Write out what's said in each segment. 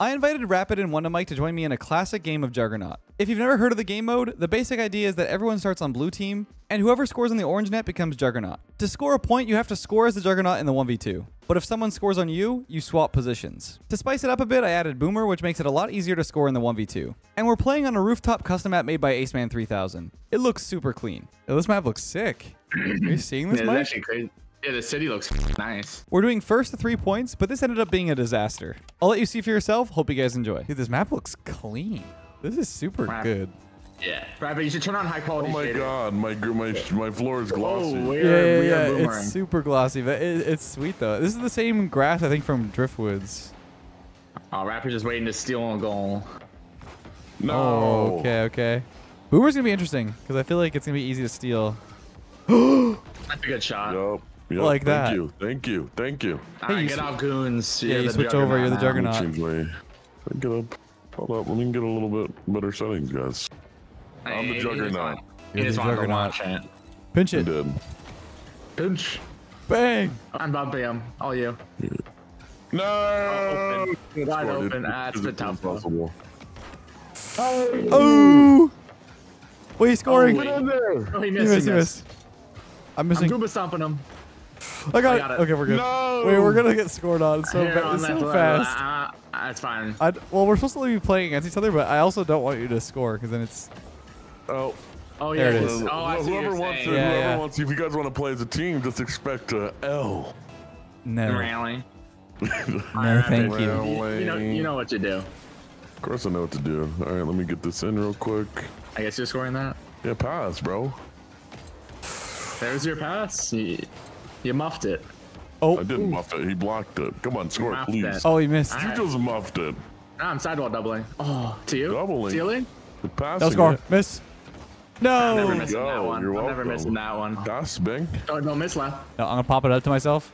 I invited Rapid and Wonder Mike to join me in a classic game of Juggernaut. If you've never heard of the game mode, the basic idea is that everyone starts on blue team, and whoever scores on the orange net becomes Juggernaut. To score a point, you have to score as the Juggernaut in the 1v2. But if someone scores on you, you swap positions. To spice it up a bit, I added Boomer, which makes it a lot easier to score in the 1v2. And we're playing on a rooftop custom map made by Aceman 3000. It looks super clean. Yo, this map looks sick. Are you seeing this, Yeah, Mike? actually crazy. Yeah, the city looks nice. We're doing first to three points, but this ended up being a disaster. I'll let you see for yourself. Hope you guys enjoy. Dude, this map looks clean. This is super Wow. good. Yeah. Right, but you should turn on high quality. Oh my shader. god, my my my floor is oh, glossy. Oh, we Yeah, are, yeah, we yeah. are. It's super glossy, but it, it's sweet though. This is the same grass I think from Driftwoods. Oh, Rapper's just waiting to steal a goal. no. Oh, okay, okay. Boomer's gonna be interesting because I feel like it's gonna be easy to steal. That's a good shot. Yup. Yep. Like that. Thank you. Thank you. Thank you. All right, you get sw- off goons. Yeah, You're you switch over, you're the juggernaut. Seems way. Get up. Hold up. Let me get a little bit better settings, guys. I'm the Hey, he juggernaut. want- You're the juggernaut. watch it. Pinch I it. did. Pinch. Bang. I'm bumping him. All you. No. open. It's Wide scored. open. It- Ah, it's it's a bit tough, though. impossible. Oh. Wait, he's scoring. wait. Get in there. Oh, he He missed. missed, He he missed. missed. I'm missing. I'm missing. Gooba stomping him. I got, I it. got it. Okay, we're good. No. Wait, we're gonna get scored on so, Here on so level. fast. Uh, uh, it's fine. I, well, we're supposed to be playing against each other, but I also don't want you to score because then it's. Oh. Oh, There yeah. it is. Oh, I see what whoever you're wants to. Yeah, whoever yeah. wants, if you guys want to play as a team, just expect a L. No. Really? No, thank you. You, you know, you know what you do. Of course, I know what to do. All right, let me get this in real quick. I guess you're scoring that. Yeah, pass, bro. There's your pass. You, you muffed it. Oh. I didn't muff it. He blocked it. Come on, score, please. it. Oh, he missed. You just muffed it. Ah, I'm sidewall doubling. Oh, to you? Doubling. Stealing? The passing No score. it. Miss. I'm never No. missing go. that one. You're I'm never missing that one. Pass, Bing. Oh, no, miss left. No, I'm gonna pop it up to myself.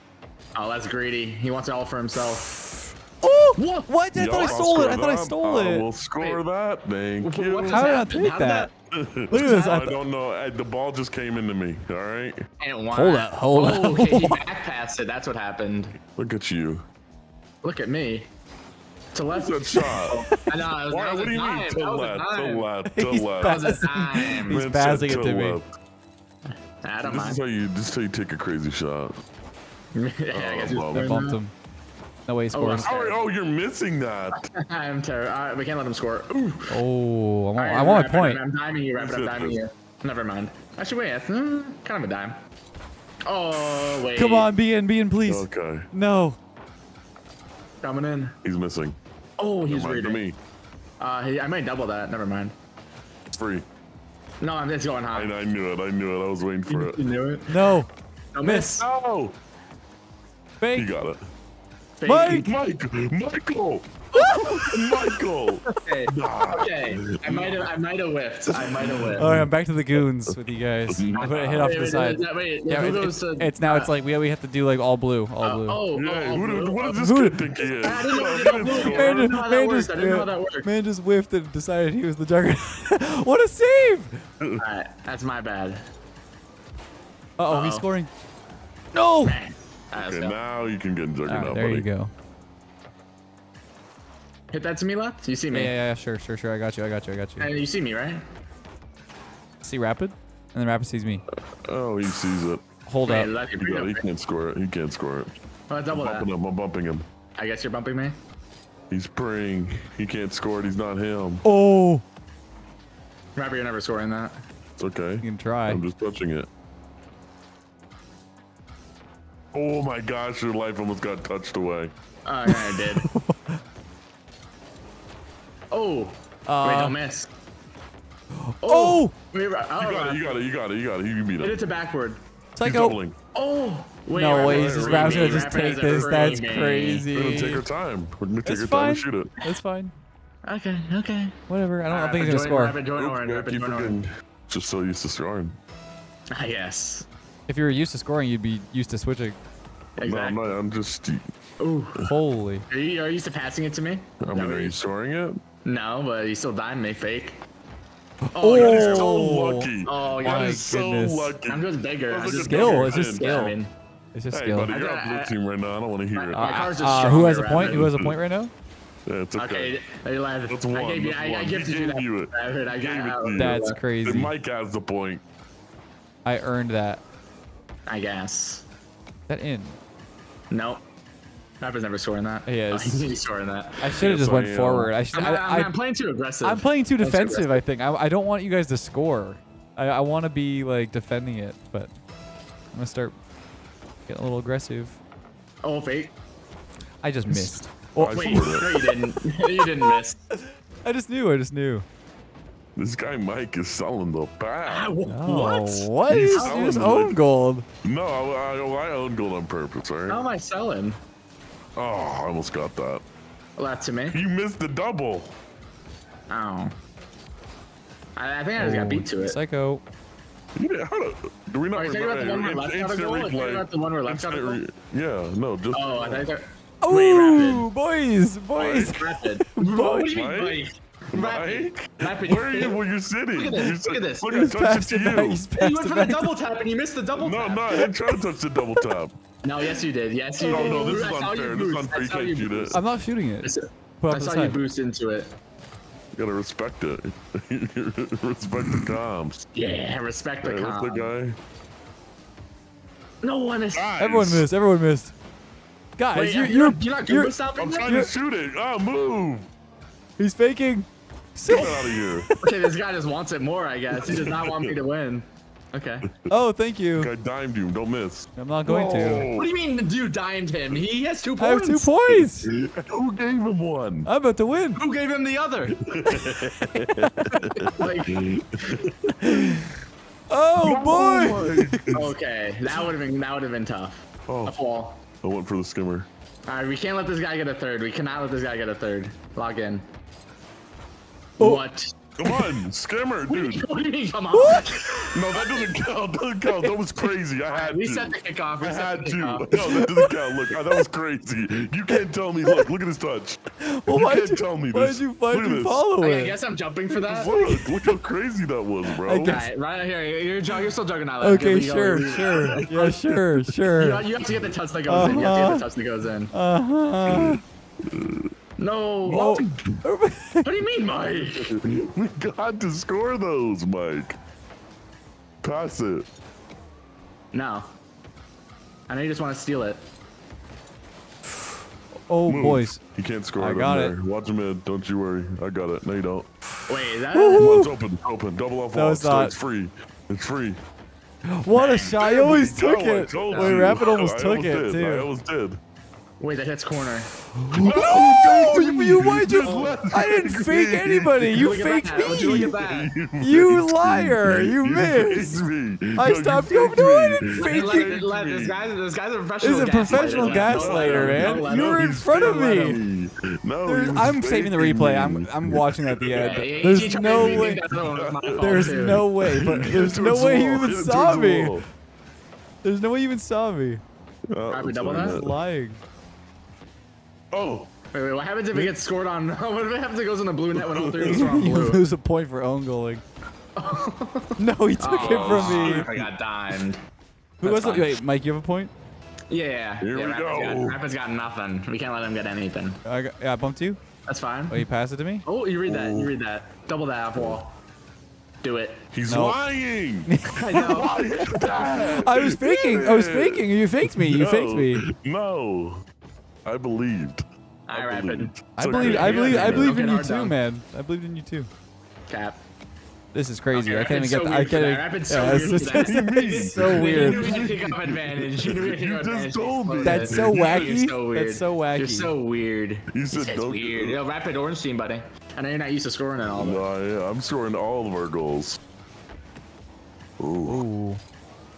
Oh, that's greedy. He wants it all for himself. Oh! What? What? I Yup, thought I stole it. I thought I that. stole I it. will score Wait. that. Thank What you. just How did I happened? take How that? Look at this. I I don't know. I, the ball just came into me. All right. And one. Hold up, hold oh, up. Okay, he back passed it. That's what happened. Look at you. Look at me. To left. Good shot. I know. It was, Why, that was what do you dime. mean? To That left, to dime. left, to He's left. That was a passing. dime. He's Man passing said it to me. left. I don't This is how you. This is how you take a crazy shot. yeah, I guess Oh, you're well. I bumped that. him. No way he Oh, scores. sorry. Oh, oh, you're missing that. I'm terrible. All right, we can't let him score. Ooh. Oh, I want, All right, I want Rapid, my point. I'm diming you, Rapid. I'm Is diming you. Never mind. Actually, wait. That's mm, kind of a dime. Oh, wait. Come on, be in, be in, please. Okay, No. Coming in. he's missing. Oh, he's Never mind, reading. me. Uh, he, I might double that. Never mind. It's free. No, I'm, it's going high. I knew it. I knew it. I was waiting for it. You knew it. No. No Miss. No, he Fake. got it. Fake. Mike. Mike, Michael, Michael. Okay. Nah. okay. I might have. I might have whiffed. I might have whiffed. All right, I'm back to the goons with you guys. I put a hit off Wait, to the wait, side. wait, wait, Yeah, who it- goes it's, to- it's now. It's uh, like we we have to do like all blue, all blue. Oh, Yeah, oh, who, oh, what oh, does this Who kid did- think he is? I didn't know Come on, you get did in blue. score. I Man just, how that man worked. just, I didn't know how that worked. man just whiffed and decided he was the juggernaut. what a save! All right, that's my bad. Uh oh, he's Uh-oh. scoring. No! All All right, Okay, go. now you can get in juggernaut, right, there buddy. you go. Hit that to me left. You see me. yeah, yeah, sure, sure, sure. I got you, I got you, I got you. And you see me, right? See Rapid? And then Rapid sees me. Oh, he sees it. Hold Wait, up. left, He, got, he can't score it. He can't score it. Oh, double I'm that. bumping him. I'm bumping him. I guess you're bumping me. He's praying. He can't score it. He's not him. Oh! Remember, you're never scoring that. It's okay. You can try. I'm just touching it. Oh my gosh, your life almost got touched away. Oh, yeah, I did. oh. Wait, Uh, don't miss. Oh! Wait, right- oh, You got it, you got it, you got it, you got it. You beat Hit him. it to backward. He's Psycho. doubling. Oh. Wait, No way, has he's just Rap's gonna just take this. That's freebie. crazy. We're gonna take our time. We're gonna take That's our time fine. to shoot it. That's fine. Okay, okay. Whatever. I don't, I don't think he's gonna join- score. Rapper join Oops, orange. gotta Rapper keep join orange. forgetting. Just so used to scoring. Ah, yes. If you were used to scoring, you'd be used to switching. No, I'm not. I'm just. Ooh. Holy. Are you, are you used to passing it to me? I mean, are you scoring it? No, but you still dimed me, fake. Oh, you're That is just- so lucky. Oh, you're is so goodness. lucky. I'm just bigger. Look I'm just Skill, bigger it's just pin. skill. I mean, It's just Hey, skill. buddy, you're got- on blue team right now. I don't want to hear it. My car's just Uh, who has a point? Who has a point right now? Yeah, it's okay. Okay, you lied. That's I one, gave you. that's I, I one. gifted He you gave that. you it. I heard. I Gave got. to you. That's crazy. Mike has the point. I earned that. I guess. That in. Nope. Rapper's never scoring that. He is. Oh, he's scoring that. I should have just went am. forward. I should. I'm, I, I'm, I, I'm playing too aggressive. I'm playing too Playing defensive. I think. I, I don't want you guys to score. I, I want to be like defending it, but I'm gonna start getting a little aggressive. Oh, fake. I just missed. Oh, Wait, no, you didn't. you didn't miss. I just knew. I just knew. This guy Mike is selling the Ah, bag. wh- Oh, what? What? He's You selling just the- own gold. No, I, I, I own gold on purpose, all How am I selling? Oh, I almost got that. Well, that's to me. You missed the double. Oh. I, I think I just got beat to it. Psycho. You did, how do, do we not Are you talking about the one where Leth got a instant goal? Talking replay? about the one where Leth got a Instant re- yeah, no, just Oh, I think. I- Wait, Ooh, rapid. boys, boys. Mike? Rapid. what you mean, Mike? Mike? Rapid. Mike? Rapid. Where are you? Well, you're sitting. Look at this, You look at this. Look He's at touch it passed to it back. you. He's You went for the double tap and you missed the double No, tap. no, I didn't try to touch the double tap. No, yes, you did. Yes, you No, did. no, no, this is I saw you unfair. This is boost. unfair. I You saw can't you shoot it. boost. I'm not shooting it. Put I up the saw you boost into it. You gotta respect it. respect the comms. Yeah, respect the Hey, what's the guy? No one is. Guys, Everyone missed. Everyone missed. Guys, Wait, you, you're, you're, you're not you're, stopping I'm that? trying to shoot it. Oh, move. he's faking. Get out of here. Okay, this guy just wants it more, I guess. He does not want me to win. Okay. Oh, thank you. Guy dimed you. Don't miss. I'm not going to. What do you mean you dimed him? He has two points. I have points. two points. Who gave him one? I'm about to win. Who gave him the other? like, Oh boy. okay, that would have been that would have been tough. Oh, A fall. I went for the skimmer. All right, we can't let this guy get a third. We cannot let this guy get a third. Log in. Oh. What? Come on, scammer, dude. What do you mean? Come on. No, that doesn't count. Doesn't count. That was crazy. I had We to. set the kickoff. We I set had the to. No, that doesn't count. Look, that was crazy. You can't tell me. Look, look at his touch. Well, you why'd can't you, tell me why'd this. you, why'd at you this. follow Okay, I guess I'm jumping for that. Look, look how crazy that was, bro. I guess- right, right here. You're, jug- you're still juggernaut. Okay, Here go. sure, You- sure. Yeah, sure, You, sure. you have to get the touch that goes in. You have to get the touch that goes in. Uh-huh. No. Oh. What do you mean, Mike? We got to score those, Mike. Pass it. No. I know you just want to steal it. Oh, Move. boys. You can't score I it got it. there. Watch him in. Don't you worry. I got it. No, you don't. Wait, is that? Come it's open. Open. Double off No, wall. it's So not. It's free. It's free. What a shot. I always took it. Wait. Rapid almost I took almost it, did. too. I almost did. Wait, that hits corner. No! You, you why'd you? let I didn't fake anybody. You Look faked that. Would you me. look at that? You liar. me. You missed. me. I No, stopped you. you. No, I didn't fake Let, you. faked let, me. this guy, this guy's a professional. This is a professional gaslighter. Let- gaslighter, don't let man. him. You were in front of me. me. No, There's- he was I'm saving the replay. I'm I'm watching at the end. he- he There's no way. that was my fault, There's no way. But there's no way he wall. even saw me. There's no way he even saw me. Oh, Rapid double that? Lying. Oh, Wait, wait, what happens if it gets scored on? What if it happens if it goes in the blue net when all three of us are on blue? you lose a point for own goaling. no, he took it from me. Oh, I got dimed. Who That's was it? Wait, Mike, you have a point? Yeah. Here yeah, we Rapid's go. Got, Rapid's got nothing. We can't let him get anything. I got, yeah, I bumped you. That's fine. Oh, you passed it to me? Oh, you read that. You read that. Double that off wall. Do it. he's No. lying. I know. I was faking. I was faking. You faked me. You faked me. No, I believed. I Rapid. believed. I believe. I believe. I believe in you too, down. man. I believed in you too. Cap. This is crazy. Okay, I can't even Rapid's get. so the, I can't. that. even- Rapid's so yeah, weird it's just- so You weird. knew you pick up advantage. You knew you pick You up just advantage. told me. That's so wacky. so weird. That's so wacky. You're so weird. You said That's don't- weird. Yo, Rapid Orange team, buddy. I know you're not used to scoring at all that. No, yeah, I'm scoring all of our goals. Ooh, Ooh.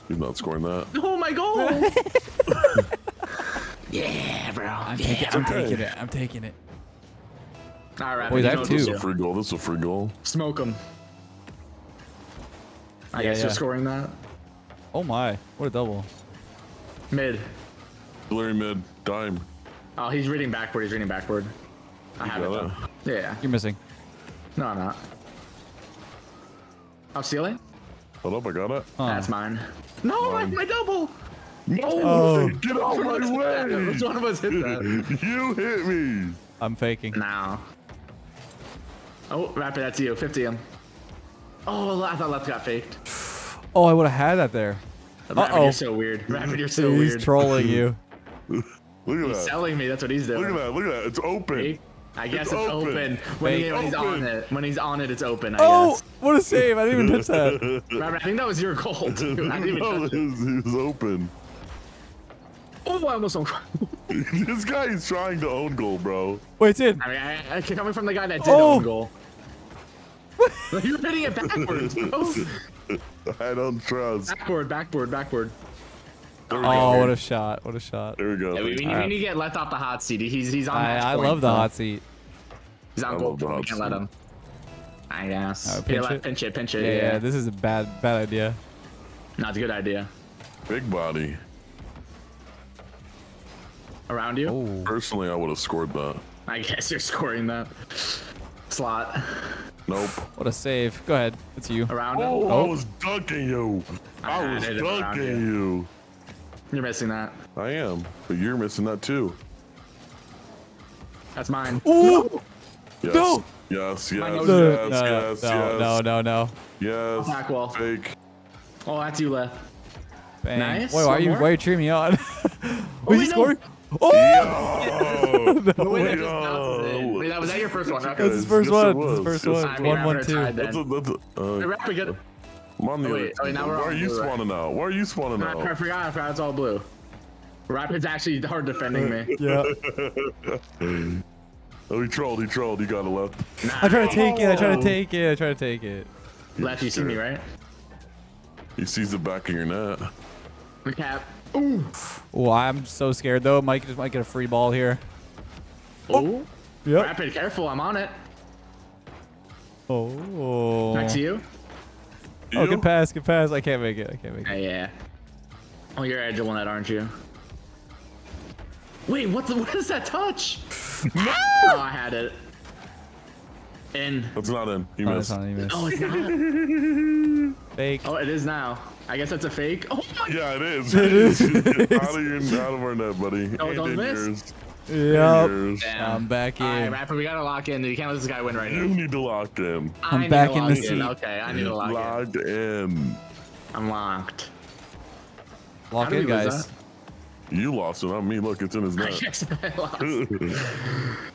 he's not scoring that. Oh my goal! yeah, bro. I'm, yeah. taking, I'm taking it. I'm taking it. All right, Boys, I have two. This is a free goal. This is a free goal. Smoke him. I Yeah, guess yeah. you're scoring that. Oh my! What a double. Mid. Larry mid dime. Oh, he's reading backward. He's reading backward. I have it though. Yeah. You're missing. No, I'm not. I'm stealing. Hold up, I got it. Huh. That's mine. No, my, my double. No, Oh. get out my way! Which one of us hit that? You hit me. I'm faking. Now. Oh, Rapid, that's you. 50 him. Oh, I thought Leth got faked. Oh, I would have had that there. Rapid, Uh-oh. you're so weird. Rapid, you're so He's weird. He's trolling you. Look at He's that. selling me. That's what he's doing. Look at that. Look at that. It's open. Fake. I guess It's it's, open. open. When, he, Fake. when he's on it. When he's on it, it's open. I Oh, guess. what a save! I didn't even touch that. Rapid, I think that was your goal too. I didn't even no, touch it it. was, it was open. Oh, I almost don't. this guy is trying to own goal, bro. Wait, it's in. I mean, I, I, coming from the guy that did Oh. own goal. You're hitting it backwards, bro. I don't trust. Backboard, backboard, backboard. There oh, go. Oh, what a shot! What a shot! There we go. Yeah, we, we, need, we need to get Leth off the hot seat. He's he's on. I, match I point, love the so hot seat. He's on I goal. love We can't let him. I guess. Alright, Here, pinch left, it. pinch it, pinch it. Yeah, Yeah, yeah. This is a bad, bad idea. No, it's a good idea. Big body. Around you. Oh, Personally, I would have scored that. I guess you're scoring that slot Nope. what a save! Go ahead. It's you. around Oh, him. I oh. was dunking you. I I was did it around dunking you. You're missing that. I am, but you're missing that too. That's mine. Ooh! Yes. No. Yes. My Yes. No, Yes. no, yes. no, yes. no, no, no. Yes. Back wall. Fake. Oh, that's you left. Bang. Nice. Wait, why are you? more? Why are you cheering me on? Was oh, wait, he no. scoring? Oh! Yo. The way that just Yo. bounced it. Wait, that was that your first one? That's Okay. his first yes, one. it His was. first Yes, one. it I mean, One, I one, two. That's a, that's a, uh, Hey, Rapid, get. I'm on the Oh, wait. Oh, wait, now we're Why on are you blue, right? spawning out? Why are you spawning I, I out? forgot. I forgot it's all blue. Rapid's actually hard defending me. Yeah. Oh, he trolled. He trolled. He got it left. I try to take it. I try to take it. I try to take it. Leth, you see me, right? He sees the back of your net. The cap. Ooh. Oh, I'm so scared though. Mike just might get a free ball here. Oh. Yep. Rapid, careful. I'm on it. Oh. Back to you. Oh, You? good pass. Good pass. I can't make it. I can't make Yeah, it. yeah. Oh, you're agile on that, aren't you? Wait, what? The, what is that touch? oh, I had it. In. That's not in. He Oh, missed. that's not even Oh, it's not. fake. Oh, it is now. I guess that's a fake. Oh my. Yeah, it is. It is. out, of your, out of our net, buddy. Oh, And don't in miss. yours. Yep. Damn. I'm back in. All right, in. Rapper, we gotta lock in. You can't let this guy win right now. You need to lock in. I'm I back in lock the seat. Okay, I need to lock in. Locked in. I'm locked. Lock in, guys. You lost it, not me. Look, it's in his I net.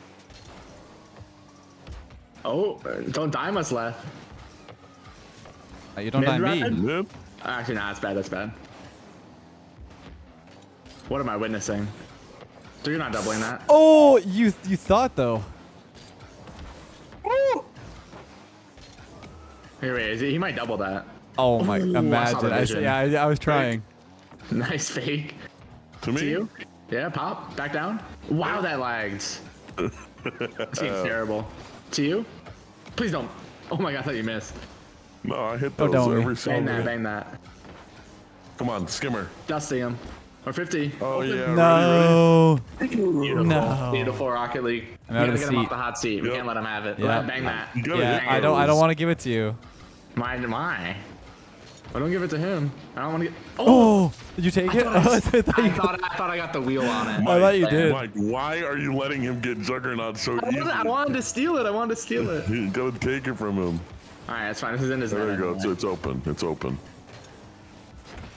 guess I lost. oh, don't die us left. Uh, You don't mind me. Mid-rapid? Mid? Actually, nah, that's bad. That's bad. What am I witnessing? So you're not doubling that? Oh, you you thought though. Here, wait. Is he, he might double that. Oh my! Ooh, I imagine. the I, yeah, I, I was trying. Nice fake. To me? To you? Yeah, pop. Back down. Wow, that lagged. This game's terrible. To you? Please don't. Oh my god, I thought you missed. No, I hit Oh, those don't we? every Bang that, day. bang that. Come on, skimmer. Dusting him. Or 50. Oh, yeah. Ready, ready? No. Beautiful. No. Beautiful Rocket League. I'm we out gotta of get the him off the hot seat. We can't let him have it. Yeah. Let- Bang that. Yeah, hit I don't. I don't want to give it to you. My, my. I don't give it to him. I don't want to get. Oh! oh, did you take it? I I thought I, thought I you. thought I thought I got the wheel on it. I thought you did. Mike, why are you letting him get Juggernaut so I easy? wanted, I wanted to steal it. I wanted to steal it. You gotta take it from him. All right, that's fine. This is in his There net you go. anyway. It's, it's open. It's open.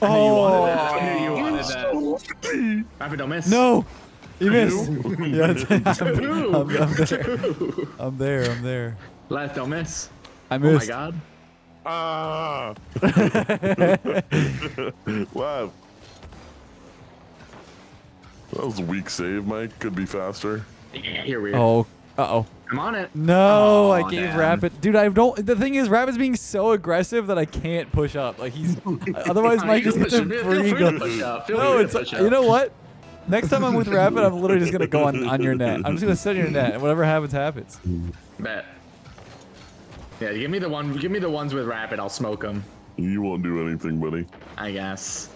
I knew you wanted that. Oh I knew you wanted that. Rapid, don't miss. no! You missed. yeah, I'm, Two. I'm, I'm there. Two. I'm there. I'm there. Leth, don't miss. I missed. Oh my god. Ah! wow. That was a weak save, Mike. Could be faster. Yeah, you're weird. Oh. Uh oh. I'm on it. No, Oh, I gave damn. Rapid. Dude, I don't. The thing is, Rapid's being so aggressive that I can't push up. Like he's. otherwise, Mike You just gets a free free go. push up. No, it's. You know what? Next time I'm with Rapid, I'm literally just gonna go on, on your net. I'm just gonna sit on your net, and whatever happens, happens. Bet. Yeah, give me the one. Give me the ones with rapid. I'll smoke them. You won't do anything, buddy. I guess.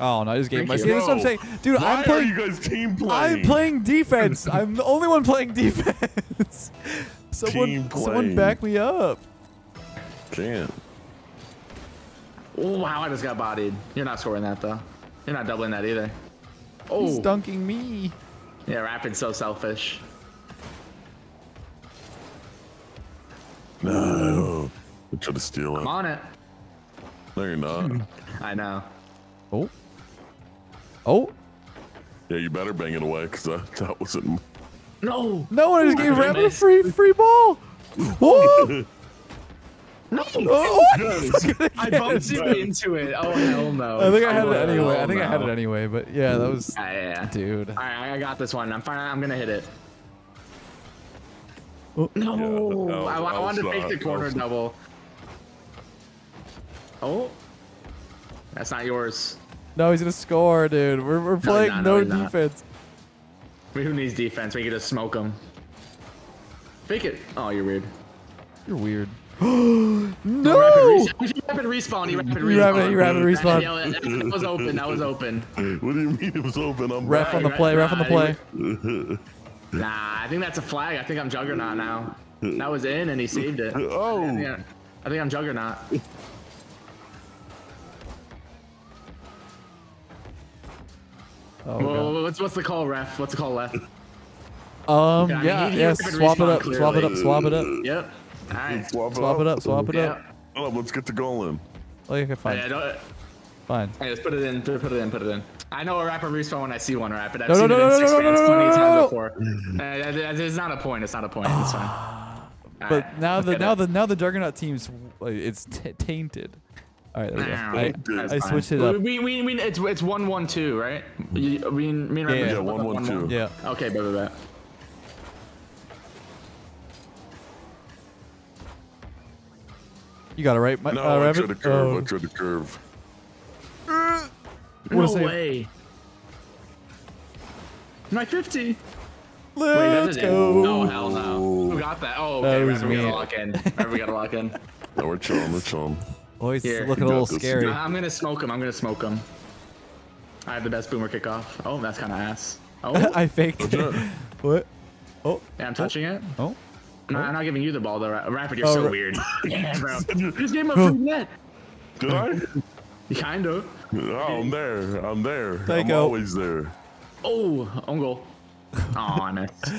Oh no, I just gave Thank my. See, that's what I'm saying, dude. Why I'm playing. are playing. you guys team playing? I'm playing defense. I'm the only one playing defense. someone, Team someone back me up. Can't. Oh wow, I just got bodied. You're not scoring that though. You're not doubling that either. Oh, He's dunking me. Yeah, Rapid's so selfish. No. I tried to steal it. I'm it. on it. No, you're not. I know. Oh. Oh. Yeah, you better bang it away because that, that wasn't. No. No one just gave Rapid a free free ball. Oh. No. oh. I bumped you into it. Oh hell no. I think I had oh, it Oh, anyway. I think I had it anyway, but yeah, that was Yeah, yeah, yeah. dude. All right, I got this one. I'm fine. I'm gonna hit it. Oh. No, Yeah, that I, was- I wanted to uh, was fake the corner was- double. Oh, that's not yours. No, he's gonna score, dude. We're, we're playing not, no, no, he's not. defense. I mean, who needs defense? We can just smoke them. Fake it. Oh, you're weird. You're weird. Rapid, no. res- rapid respawn. He rapid You rapid- respawn. you rapid respawn. Yeah, that, that was open. That was open. What do you mean it was open? I'm Ref back. on the play. Ref on the play. Nah, I think that's a flag. I think I'm Juggernaut now. That was in, and he saved it. Oh. Yeah, I think I'm Juggernaut. Oh, Well, what's what's the call, ref? What's the call, left? God. Um. Yeah, Yeah. he- he Yeah. rapid Swap it respawn up. Swap it up. clearly. Swap it up. Yep. All right. Swap, Swap it up. Swap it Yeah. up. Hold on, let's get the goal in. Okay. Yeah, Fine. don't, Fine. hey, let's put it in. Put it in. Put it in. I know a rapper respawn when I see one rapid. I've No, no, seen no, it in no, six no, no, fans no, 20 no, times no. before. Uh, it's not a point. It's not a point. It's fine. But Alright, now the now it. the now the Juggernaut team's it's t- tainted. All right, there we go. Nah, I, that's I fine. switched it up. We, we, we, it's it's one one two, right? You, we, me and Yeah, Rapid yeah, both one, have one, two. Yeah. Okay, bet, bet, bet. You got it right, my, No, uh, I Rabbit? tried to curve. Oh. I tried to curve. What a No save. way. My 50. Let's is in. go. Oh, hell no. Who got that? Oh, That okay. was Rapid, we me. gotta lock in. Rapid, we gotta lock in. No, we're chilling. We're chilling. Oh, he's Here. looking a little scary. got I'm gonna smoke him. I'm gonna smoke him. I have the best boomer kickoff. Oh, that's kind of ass. Oh, I faked it. it. What? Oh, yeah, I'm touching it. oh. No, I'm not giving you the ball though. Ra- Rapid, you're Oh, so Ra- weird. yeah, bro. Just gave him a free net. Did I? Kind of. Oh, I'm there. I'm there. Thank I'm you. always there. Oh, on goal. Oh, I missed.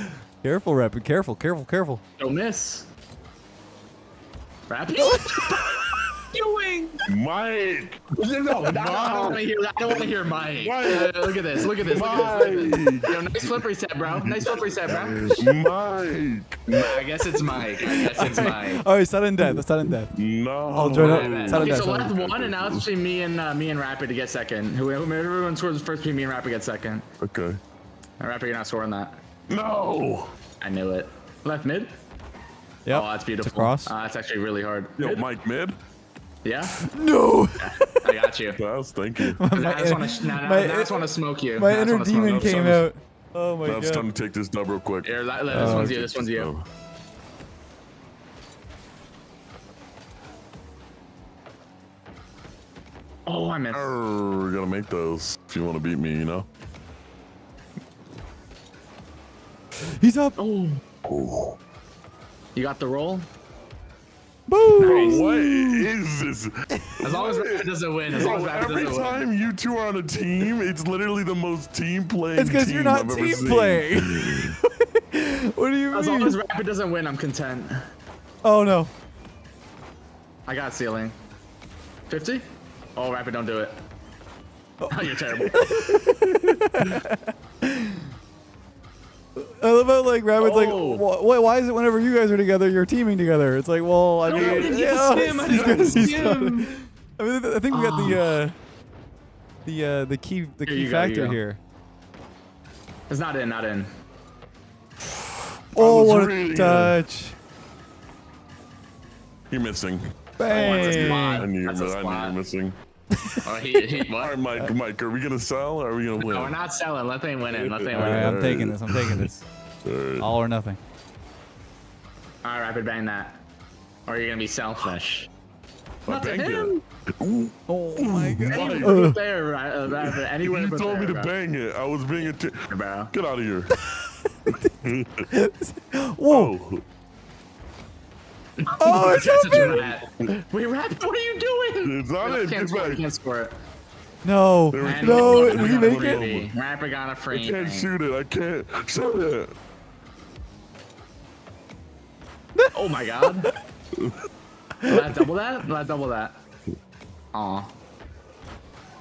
Careful, Rapid. Careful, careful, careful. Don't miss. Rapid. doing? Mike. No, I don't want to hear. I don't want to hear Mike. Mike. Uh, look at this. Look at this. Look at this. Look at this. Yo, nice flip reset, bro. Nice flip reset, bro. Mike. I guess it's Mike. I guess it's Mike. All right, sudden death. Sudden death. No. I'll join up. Okay, Sudden death, so sudden left one, and now it's between me and uh, me and Rapid to get second. Whoever everyone scores first, between me and Rapid gets second. Okay. And Rapid, you're not scoring that. No. I knew it. Left mid. Yep. Oh, that's beautiful. To cross. Uh, that's actually really hard. Yo, Mid? Mike mid. Yeah, no. I got you. Yes, thank you. Now I My just want to. Now, now, my- I just want to smoke you. My Now I just inner demon came out. Oh my Now it's god. time to take this dub real quick. Here, let- let- this Uh, one's you. This one's you. Oh. Oh, I missed. Arr, gotta make those if you want to beat me, you know. He's up. Oh, Oh. you got the roll. Boom. What is this? As long as Rapid doesn't win. As long as Bro, every doesn't win. time you two are on a team, it's literally the most team playing. It's because you're not I've team seen. playing. what do you As long as mean? Rapid doesn't win, I'm content. Oh no. I got ceiling. 50? Oh, Rapid, don't do it. Oh, you're terrible. I love how like Rapid's like, Oh. wh- why, why is it whenever you guys are together, you're teaming together? It's like, well, I No, mean, I yeah, the I he's didn't got- get the he's got- stim. I mean, I think we got the uh, the uh, the key the Here key you go, factor go. here. It's not in, not in. Oh, was what reading a it. touch! You're missing. Bang! I knew, you That's a I knew you're missing. Oh, he, he, All right. Mike. Mike, are we gonna sell? or Are we gonna win? No, we're not selling. Let them win it. Let them All win right, it. I'm taking this. I'm taking this. All right. All or nothing. All right, Rapid, bang that. Or you're going to be selfish. I Not to him. it. Ooh, Oh my god! Anywhere but there, Ra- uh, Anywhere you but told me to bro. bang it. I was being a. T- Bro. Get out of here. Whoa! Oh, Oh, it's That's such a open! rat. Wait, Rapid, what are you doing? it's not it. can't score it. You can't score it. No. There we And No. go. Did he Rapper make got a it? freebie. Rapper got a I free. can't thing. shoot it. I can't shoot it. Oh my god. Will that double that? Will that double that? Aw.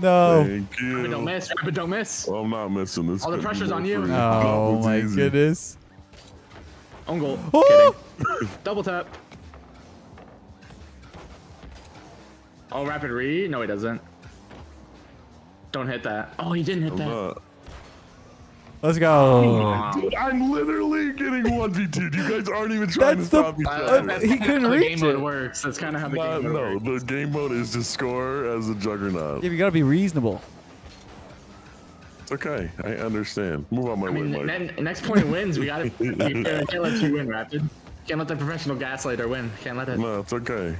No. Thank you. Rapid don't miss. Rapid don't miss. Well, I'm not missing this. All the pressure's on you. free. Oh my easy. goodness. Own goal. Oh! Kidding. Double tap. Oh, rapid re? No, he doesn't. Don't hit that. Oh, he didn't hit I'm that. Let's go. Aw. Dude, I'm literally getting 1v2. You guys aren't even trying That's to the- stop each Uh, other. that's he couldn't how the reach game mode it. works. That's kind of how the Not- game mode no, works. the game mode is to score as a juggernaut. Yeah, you gotta be reasonable. It's okay. I understand. Move on my I way, mean, Mike. next point wins. We gotta. We can't, can't let you win, Rapid. Can't let the professional gaslighter win. Can't let it. No, it's okay.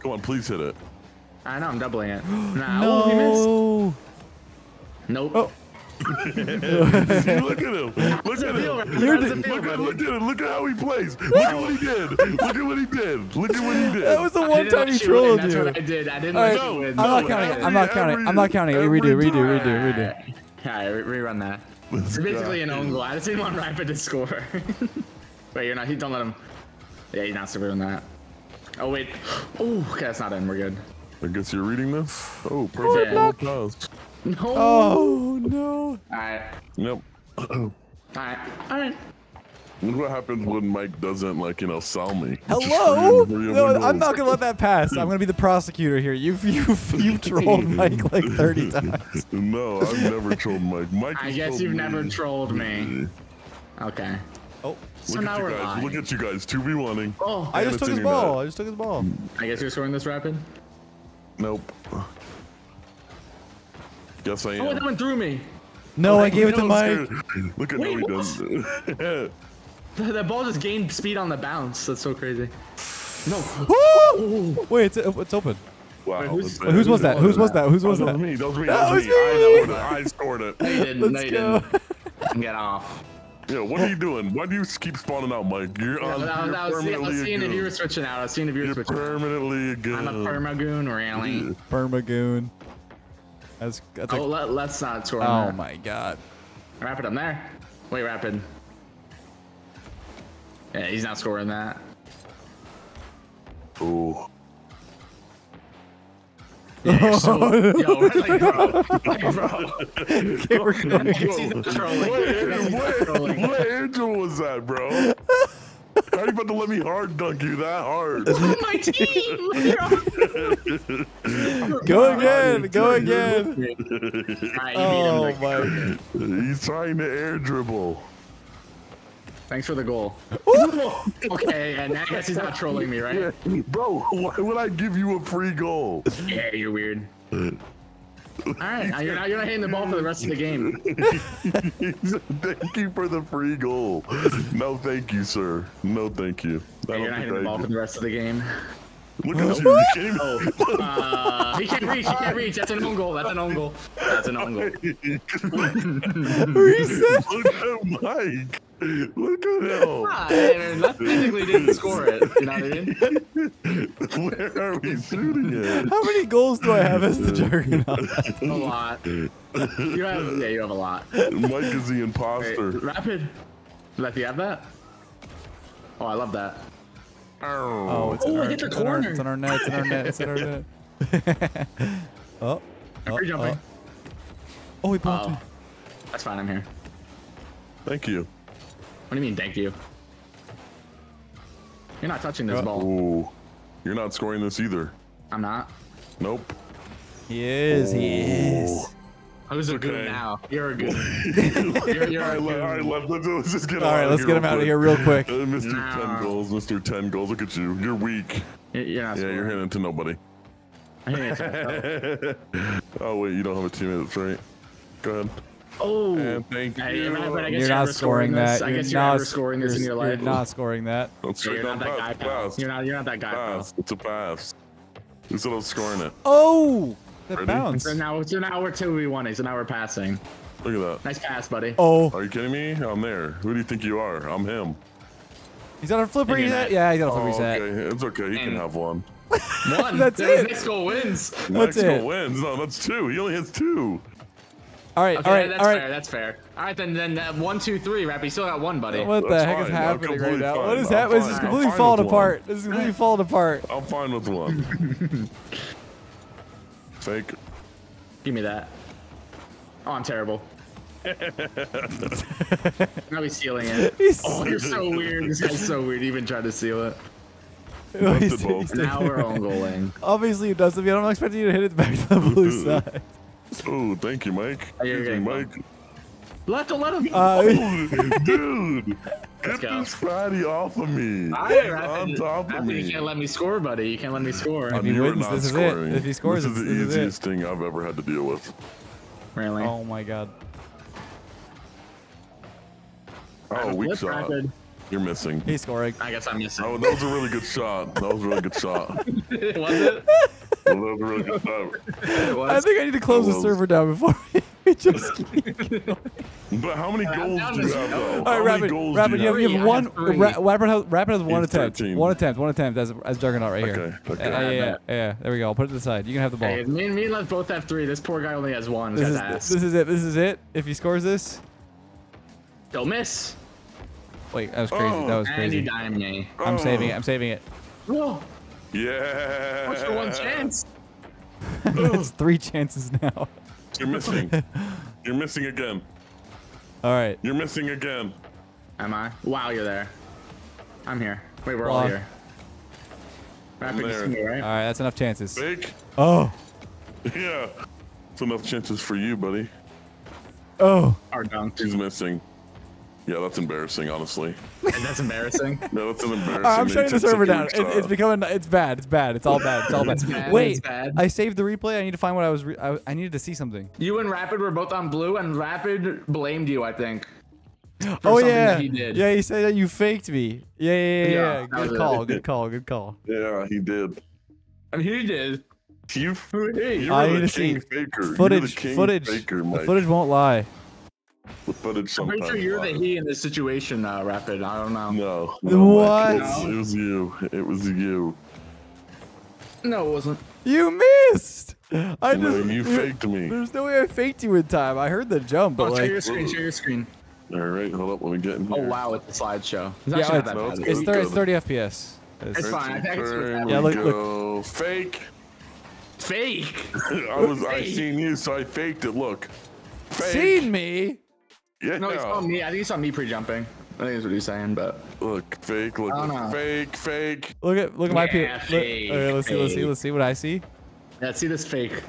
Come on, please hit it. I know. I'm doubling it. Nah. Oh. No. Nope. Oh. See, look at him. Look How's at him. You're the- Look at, look at him. Look at how he plays. Look at what he did. Look at what he did. Look at what he did. That was the one didn't time let he you win, trolled That's what I did. I didn't All let right, you win. I'm not counting. I'm not counting. it. I'm not counting. it. every Redo. Redo. time. Redo. Redo. Alright, re- rerun that. This It's basically guy. an own goal. I just didn't want Rapid to score. wait, you're not. He don't let him. Yeah, he's not scoring that. Oh wait. Oh, okay, that's not in. We're good. I guess you're reading this. Oh, perfect. Yeah. little. No. Oh no. Alright. Yep. Alright. Alright. Look what happens when Mike doesn't like you know sell me. Just Hello? for you- for your No, I'm not gonna let that pass. I'm gonna be the prosecutor here. You've you've you've trolled Mike like 30 times. No, I've never trolled Mike. Mike. I guess you've me. never trolled me. Okay. Oh, So Look now at you we're guys. live. Look at you guys. Two v one. Oh, I just took his ball. net. I just took his ball. I guess you're scoring this rapid. Nope. Yes, I oh, am. Oh, that went through me. No, I gave it to No, Mike. Look at Wait, how he does. it. The, the ball just gained speed on the bounce. That's so crazy. No. Oh. Wait, it's it's open. wow. who's- that's- Whose was that? Whose was that? Whose was that that? was me. That was me. That That, was was me. I, that was- I scored it. No, you didn't. no, Let's you go. didn't. Get off. Yeah, what are you doing? Why do you keep spawning out, Mike? You're I on. was, I was, you're I was, seeing, I was permanently a seeing if you goon. were switching out. I was seeing if you were You're switching out. permanently a goon. I'm a permagoon, really. Permagoon. That's that's Oh, a, let, let's not score oh on my god. Rapid, I'm there. Wait, Rapid. Yeah, he's not scoring that. Ooh. Yeah, so, yo, we're like, bro, like, bro. Okay, we're good. He's not trolling. What, what, what angel was that, bro? How are you about to let me hard dunk you that hard? My team. Go again. Go again. Alright, you beat him. Oh my. He's trying to air dribble. Thanks for the goal. okay, and I guess he's not trolling me, right? Bro, why would I give you a free goal? Yeah, you're weird. All right, now you're not you're not hitting the ball for the rest of the game. thank you for the free goal. No, thank you, sir. No, thank you. I You're don't not hitting the ball for the rest of the game. Look at you. you can't even- Uh, he can't reach. He can't reach. That's an own goal. That's an own goal. That's an own goal. Reset. Look at Mike. Look at him. Ah, that technically didn't score it. You know what I mean? Where are we shooting at? How many goals do I have as the juggernaut? A lot. You have yeah, you have a lot. Mike is the Wait, imposter. rapid. Leth, you have that? Oh, I love that. Oh, it's in Oh, our, hit the it's in our, corner. it's in our net. It's in our net. It's in our net. oh. Oh, Free jumping. oh. oh, he blocked me. Oh, that's fine. I'm here. Thank you. What do you mean? Thank you. You're not touching this Uh, ball. Ooh. You're not scoring this either. I'm not. Nope. He is. He is. Who's a Okay. goon now? You're a goon. you're, you're a right, all right, goon. left. Let's, let's just get All right, let's get him out of here real quick. Uh, Mr. Nah. 10 goals, Mr. 10 goals. Look at you. You're weak. You're- You're. Yeah, you're scoring. hitting to nobody. I think it's- oh, wait, you don't have a teammate. That's right. Go ahead. Oh. And thank Hey, you. but I guess You're you're not ever scoring this. that. I guess you're not scoring this in your life. You're not scoring that. That's Yeah, you're not that guy, pass. pal. You're not. You're not that guy, pal. Pass. It's a pass. Instead of scoring it. Oh, that Ready? bounce. So now, so now we're two v one. So now we're passing. Look at that. Nice pass, buddy. Oh, Are you kidding me? I'm there. Who do you think you are? I'm him. he's got a flip Give me reset. Yeah, he's got a flip Oh, reset. okay. It's okay. He can have one. One. That's His it. Next goal wins. Mexico it. wins. No, that's two. He only has two. All right, Okay, all right, that's all right. fair. That's fair. All right, then then uh, one, two, three. Rap, you still got one, buddy. What the That's heck is fine. I'm happening right completely now? fine. What is I'm happening? This is completely I'm falling with one. apart. This is completely falling apart. I'm fine with one. Fake. Give me that. Oh, I'm terrible. now he's sealing it. He's Oh, you're so weird. This guy's so weird. He even tried to seal it. he's- Busted he's- Now we're on goaling. Obviously, it does. I mean, I'm not expecting you to hit it back to the blue side. Oh, thank you, Mike. Oh, you're Thank you, Mike. Let don't let him. Uh, Dude, get go. this fatty off of me. All right, He's on Rapid, top of Rapid, you can't let me score, buddy. You can't let me score. I mean, You are wins, not this is it. scoring. If he scores, this is the this is easiest thing I've ever had to deal with. really? oh my god. Oh, weak shot. Rapid. You're missing. He's scoring. I guess I'm missing. Oh, that was a really good shot. That was a really good shot. was it? That was a really good shot. It I think I need to close the server down before we just keep going. But how many goals do you have, though? All How right, Rapid. Rapid, you you have, have? you have I one. have. Ra- Rapid has, Rapid has one He's attempt. 13. One attempt. One attempt as, as Juggernaut right here. Okay, okay. Yeah, yeah, yeah, yeah. There we go. I'll put it to the side. You can have the ball. Hey, me, and me and Leth both have three. This poor guy only has one. This This is ass. this is it. This is it. If he scores this, Don't miss. wait, that was crazy. Oh. that was crazy. dime. I'm Oh. saving it. I'm saving it. Whoa. Yeah. What's for one chance? it's three chances now. You're missing. You're missing again. All right. You're missing again. Am I? Wow, you're there. I'm here. Wait, we're all here. Rapid, you there. see me, All right? right. That's enough chances. Fake. Oh. Yeah. It's enough chances for you, buddy. Oh. Our dunk. He's missing. Yeah, that's embarrassing, honestly. That's embarrassing. No, that's an uh, embarrassing. All right, I'm shutting the server down. It, it's becoming. It's bad. It's bad. It's all bad. It's all bad. It's bad, Wait. it's bad. I saved the replay. I need to find what I was. Re- I, I needed to see something. You and Rapid were both on blue, and Rapid blamed you, I think. Oh yeah. He did. Yeah. He said that you faked me. Yeah. Yeah. Yeah. Yeah, yeah. Good call. it. Good call. Good call. Yeah, he did. I mean, he did. You, Hey, you're I the need to see king faker. Footage. you're the king footage. faker, the footage won't lie. The footage I'm pretty sure you're the he in this situation, uh, Rapid. I don't know. No. no What? Mike, It was, it was you. It was you. No, it wasn't. You missed. I No, just. you faked me. There's no way I faked you in time. I heard the jump, but Oh, share your screen. Share your screen. All right, hold up. Let me get in here. Oh wow, it's a slideshow. It's Yeah, actually it's, not no, that it's bad. it's, 30, it's 30 FPS. It's- It's fine. I think it's There Yeah, we look- look. Fake. Fake. I was. I seen you, so I faked it. Look. Fake. Seen me? Yeah. No, he saw me. I think he saw me pre-jumping. I think that's what he's saying, but Look. Fake. Look. Look. know. Fake. Fake. Look at look at my P. Yeah, Look, fake, okay, let's see. Let's see. Let's see what I see. yeah, see this fake.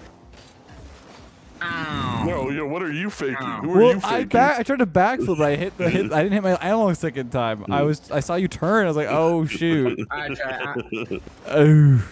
Ow. No. Yeah. What are you faking? Oh. Who are Well, you I faking? back, I tried to backflip, but I hit the hit. I didn't hit my analog second time. I was I saw you turn. I was like, oh shoot. I try. I, oh.